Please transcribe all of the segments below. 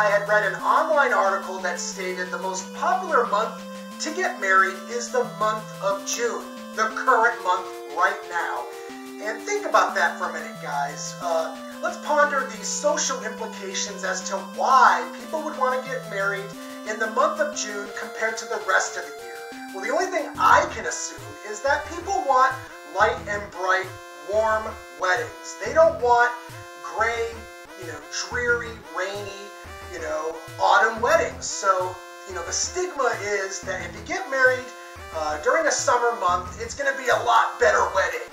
I had read an online article that stated the most popular month to get married is the month of June, the current month right now. And think about that for a minute, guys. Uh, let's ponder the social implications as to why people would want to get married in the month of June compared to the rest of the year. Well, the only thing I can assume is that people want light and bright, warm weddings. They don't want gray, you know, dreary, rainy, you know, autumn weddings. So, you know, the stigma is that if you get married uh, during a summer month, it's going to be a lot better wedding.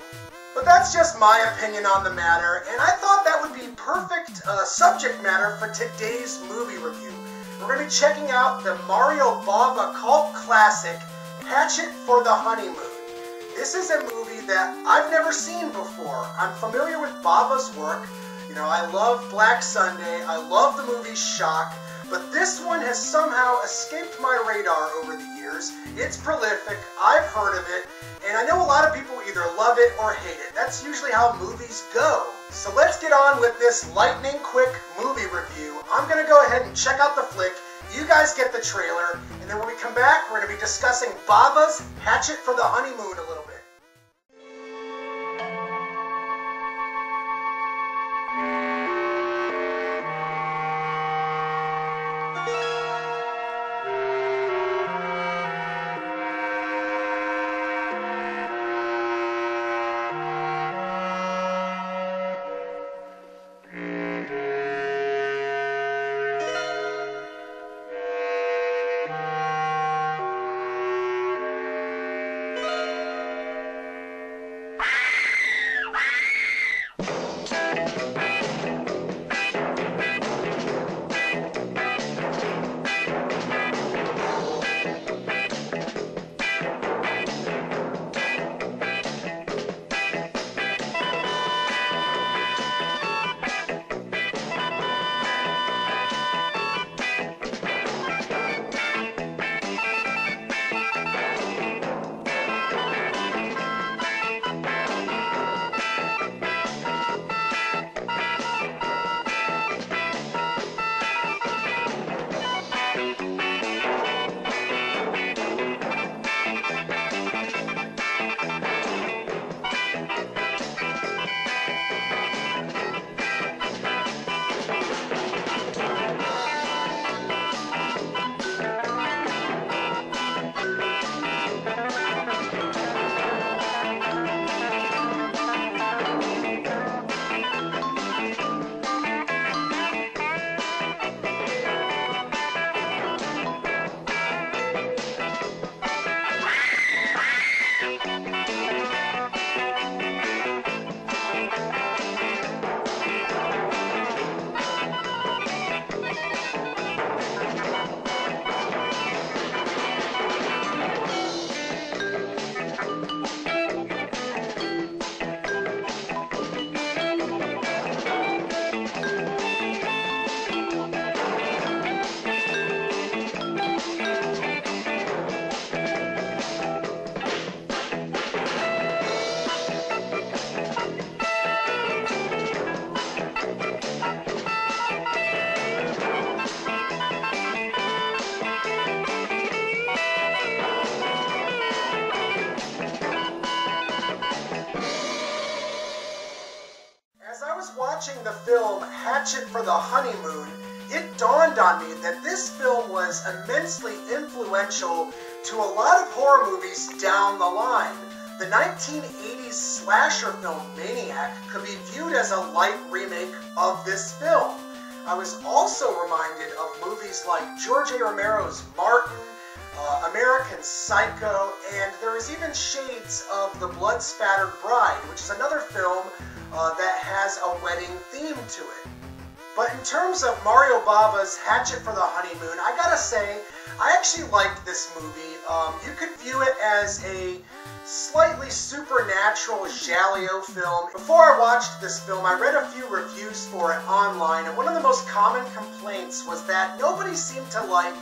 But that's just my opinion on the matter, and I thought that would be perfect uh, subject matter for today's movie review. We're going to be checking out the Mario Bava cult classic, Hatchet for the Honeymoon. This is a movie that I've never seen before. I'm familiar with Bava's work. Know, I love Black Sunday. I love the movie Shock. But this one has somehow escaped my radar over the years. It's prolific. I've heard of it. And I know a lot of people either love it or hate it. That's usually how movies go. So let's get on with this lightning quick movie review. I'm to go ahead and check out the flick. You guys get the trailer. And then when we come back, we're to be discussing Bava's Hatchet for the Honeymoon a little Hatchet for the Honeymoon, it dawned on me that this film was immensely influential to a lot of horror movies down the line. The 1980s slasher film Maniac could be viewed as a light remake of this film. I was also reminded of movies like George A. Romero's Martin, uh, American Psycho, and there is even shades of The Blood Spattered Bride, which is another film uh, that has a wedding theme to it. But in terms of Mario Bava's Hatchet for the Honeymoon, I gotta say, I actually liked this movie. Um, you could view it as a slightly supernatural giallo film. Before I watched this film, I read a few reviews for it online, and one of the most common complaints was that nobody seemed to like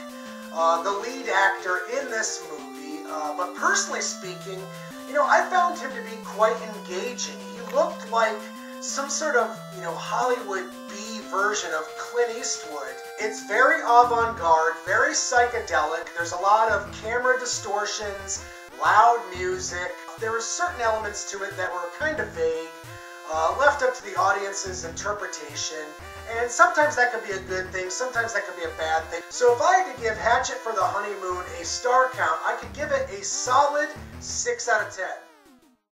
uh, the lead actor in this movie. Uh, but personally speaking, you know, I found him to be quite engaging. He looked like some sort of, you know, Hollywood B version of Clint Eastwood. It's very avant-garde, very psychedelic. There's a lot of camera distortions, loud music. There were certain elements to it that were kind of vague, uh, left up to the audience's interpretation. And sometimes that could be a good thing, sometimes that could be a bad thing. So if I had to give Hatchet for the Honeymoon a star count, I could give it a solid 6 out of 10.